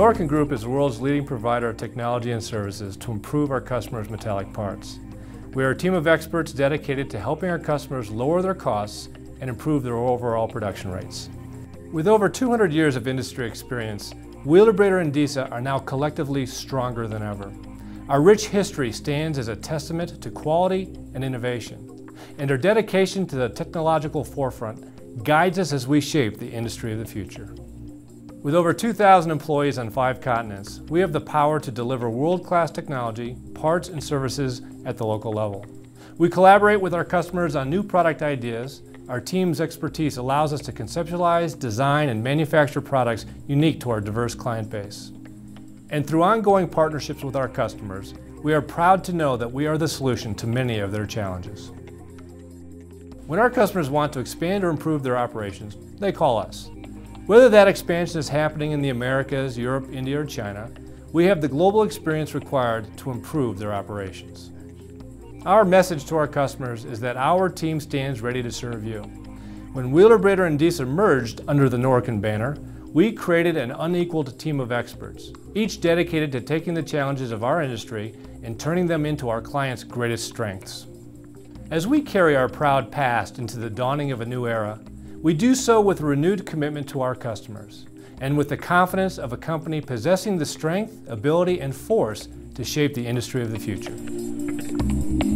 Norican Group is the world's leading provider of technology and services to improve our customers' metallic parts. We are a team of experts dedicated to helping our customers lower their costs and improve their overall production rates. With over 200 years of industry experience, Wheeler, Wheelabrator and DISA are now collectively stronger than ever. Our rich history stands as a testament to quality and innovation, and our dedication to the technological forefront guides us as we shape the industry of the future. With over 2,000 employees on five continents, we have the power to deliver world-class technology, parts, and services at the local level. We collaborate with our customers on new product ideas. Our team's expertise allows us to conceptualize, design, and manufacture products unique to our diverse client base. And through ongoing partnerships with our customers, we are proud to know that we are the solution to many of their challenges. When our customers want to expand or improve their operations, they call us. Whether that expansion is happening in the Americas, Europe, India, or China, we have the global experience required to improve their operations. Our message to our customers is that our team stands ready to serve you. When Wheelabrator and DISA merged under the Norican banner, we created an unequaled team of experts, each dedicated to taking the challenges of our industry and turning them into our clients' greatest strengths. As we carry our proud past into the dawning of a new era, we do so with a renewed commitment to our customers and with the confidence of a company possessing the strength, ability, and force to shape the industry of the future.